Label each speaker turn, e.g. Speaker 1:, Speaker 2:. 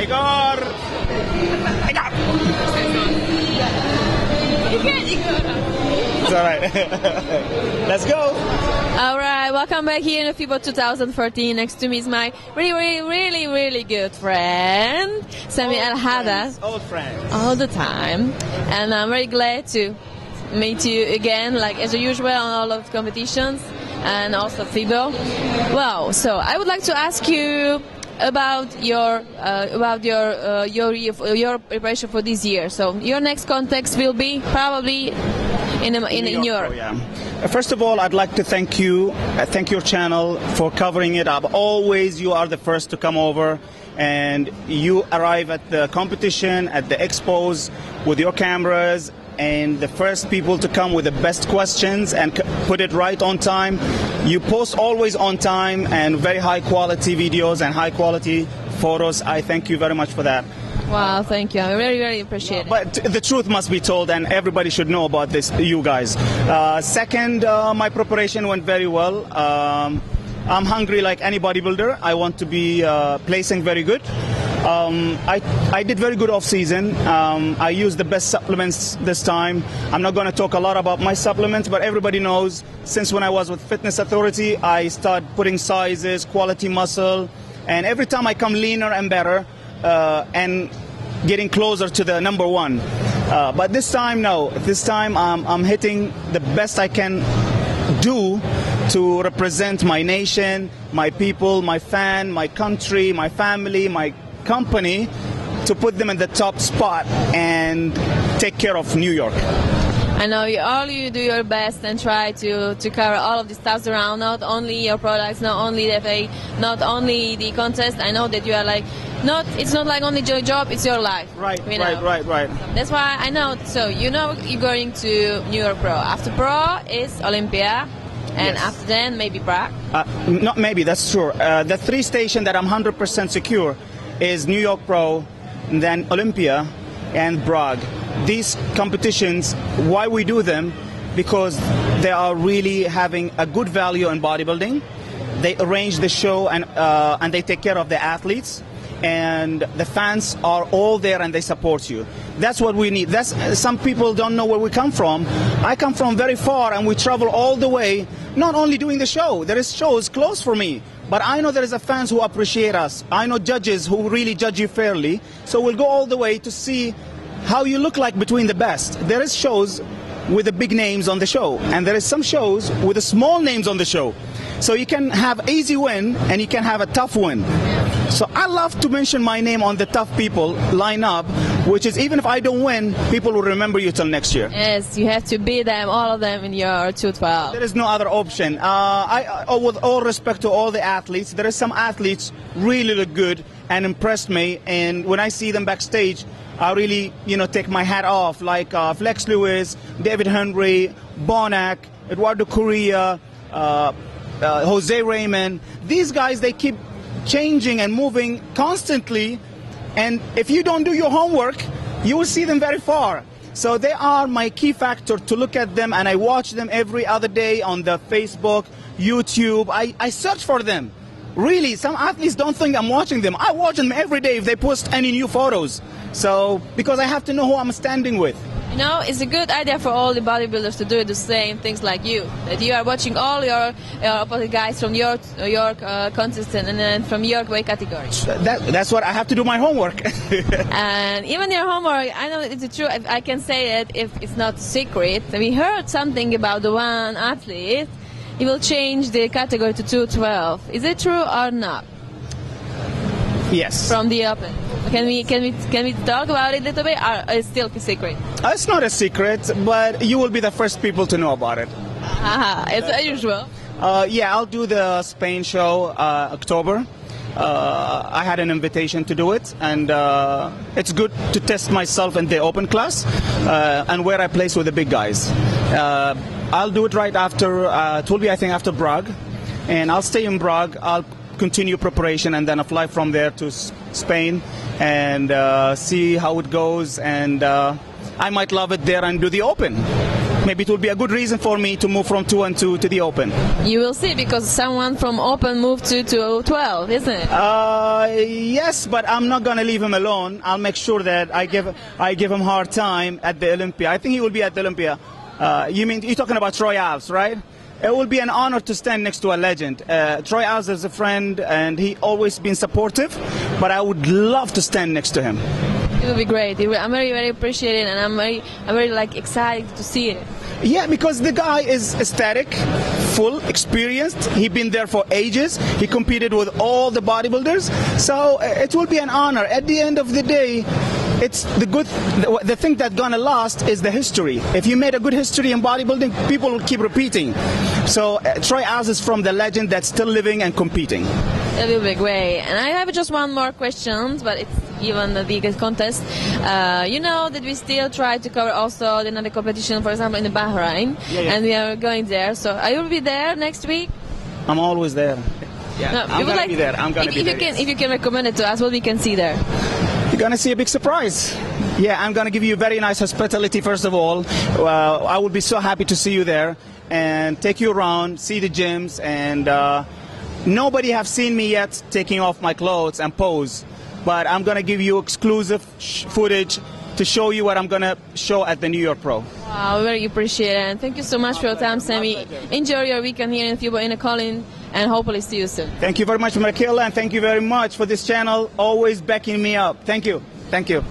Speaker 1: Igor! Igor! Igor! It's all right. Let's go.
Speaker 2: All right, welcome back here in FIBO 2014. Next to me is my really, really, really, really good friend, Sami Al Haddad,
Speaker 1: Old friends.
Speaker 2: all the time. And I'm very glad to meet you again, like as usual on all of the competitions and also FIBO. Well, so I would like to ask you about your uh, about your uh, your your preparation for this year. So your next context will be probably in in, in, Europe.
Speaker 1: oh, yeah. Uh, First of all, I'd like to thank you, uh, thank your channel for covering it up. Always, you are the first to come over, and you arrive at the competition, at the expos, with your cameras, and the first people to come with the best questions and put it right on time. You post always on time and very high quality videos and high quality photos. I thank you very much for that.
Speaker 2: Wow, thank you. I very, very appreciate it.
Speaker 1: But the truth must be told, and everybody should know about this, you guys. Uh, second, uh, my preparation went very well. Um, I'm hungry like any bodybuilder. I want to be uh, placing very good. Um, I, I did very good off season. Um, I used the best supplements this time. I'm not going to talk a lot about my supplements, but everybody knows since when I was with Fitness Authority, I started putting sizes, quality muscle, and every time I come leaner and better. Uh, and getting closer to the number one. Uh, but this time, no. This time, um, I'm hitting the best I can do to represent my nation, my people, my fan, my country, my family, my company, to put them in the top spot and take care of New York.
Speaker 2: I know you all you do your best and try to, to cover all of the stuff around, not only your products, not only the FA, not only the contest. I know that you are like, not it's not like only your job, it's your life.
Speaker 1: Right,
Speaker 2: you
Speaker 1: right,
Speaker 2: know.
Speaker 1: right, right.
Speaker 2: That's why I know. So you know you're going to New York Pro. After Pro is Olympia, and
Speaker 1: Yes.
Speaker 2: after then maybe Prague.
Speaker 1: Uh, not maybe, that's true. Uh, the three station that I'm 100% secure is New York Pro, then Olympia, and Prague. These competitions, why we do them? Because they are really having a good value in bodybuilding. They arrange the show and uh, and they take care of the athletes. And the fans are all there and they support you. That's what we need. That's some people don't know where we come from. I come from very far and we travel all the way not only doing the show, there is shows close for me, but I know there is a fans who appreciate us. I know judges who really judge you fairly. So we'll go all the way to see how you look like between the best. There is shows with the big names on the show, and there is some shows with the small names on the show. So you can have easy win and you can have a tough win. So I love to mention my name on the tough people lineup, which is even if I don't win, people will remember you till next year.
Speaker 2: Yes, you have to beat them, all of them in your 212.
Speaker 1: There is no other option. Uh, I, uh, with all respect to all the athletes, there is some athletes really look good and impressed me. And when I see them backstage, I really, you know, take my hat off. Like uh, Flex Lewis, David Henry, Bonac, Eduardo Correa, uh, uh, Jose Raymond. These guys, they keep changing and moving constantly. And if you don't do your homework, you will see them very far. So they are my key factor to look at them, and I watch them every other day on the Facebook, YouTube. I, I search for them. Really, some athletes don't think I'm watching them. I watch them every day if they post any new photos. So because I have to know who I'm standing with.
Speaker 2: You know, it's a good idea for all the bodybuilders to do the same things like you. That you are watching all your, your opposite guys from your your uh, and then from your weight category.
Speaker 1: That, that's what I have to do my homework.
Speaker 2: And even your homework, I know it's true. I I can say it if it's not secret. We heard something about the one athlete. He will change the category to 212. Is it true or not?
Speaker 1: yes.
Speaker 2: From the open. Can we can we can we talk about it a little bit? Or is still a secret?
Speaker 1: Uh, It's not a secret, but you will be the first people to know about it.
Speaker 2: Haha, it's unusual.
Speaker 1: Uh, yeah, I'll do the Spain show uh, October. Uh, I had an invitation to do it, and uh, it's good to test myself in the open class uh, and where I place with the big guys. Uh, I'll do it right after. Uh, it will be, I think, after Prague, and I'll stay in Prague. I'll continue preparation and then I'll fly from there to Spain and uh, see how it goes. And uh, I might love it there and do the Open. Maybe it will be a good reason for me to move from two and two to the Open.
Speaker 2: You will see because someone from Open moved to to 12, isn't it?
Speaker 1: Uh, yes, but I'm not gonna leave him alone. I'll make sure that I give I give him hard time at the Olympia. I think he will be at the Olympia. Uh, you mean you're talking about Troy Alves, right? It will be an honor to stand next to a legend. Uh, Troy Alves is a friend, and he always been supportive. But I would love to stand next to him.
Speaker 2: It will be great. Will- I'm very very appreciated and I'm very I'm very like excited to see it.
Speaker 1: Yeah, because the guy is aesthetic, full, experienced. He's been there for ages. He competed with all the bodybuilders. So uh, it will be an honor. At the end of the day, it's the good. The, the thing that's gonna last is the history. If you made a good history in bodybuilding, people will keep repeating. So uh, Troy Alves is from the legend that's still living and competing.
Speaker 2: It will be great. And I have just one more question, but it's even the biggest contest. Uh, you know that we still try to cover also another competition, for example, in the Bahrain,
Speaker 1: Yeah, yeah.
Speaker 2: and we are going there. So I will be there next week.
Speaker 1: I'm always there. Yeah,
Speaker 2: No,
Speaker 1: I'm gonna
Speaker 2: like-
Speaker 1: be there. I'm gonna
Speaker 2: if,
Speaker 1: be
Speaker 2: if
Speaker 1: there.
Speaker 2: You can,
Speaker 1: yes.
Speaker 2: If you can recommend it to us, what we can see there.
Speaker 1: You're gonna see a big surprise. Yeah, I'm gonna give you very nice hospitality first of all. Uh, I would be so happy to see you there and take you around, see the gyms, and uh, nobody have seen me yet taking off my clothes and pose. But I'm gonna give you exclusive sh- footage to show you what I'm gonna show at the New York Pro.
Speaker 2: Wow, very appreciate it. And thank you so much for your time, Sami. Enjoy your weekend here in FIBO in a Köln, and hopefully see you soon.
Speaker 1: Thank you very much, Markela, and thank you very much for this channel always backing me up. Thank you. Thank you.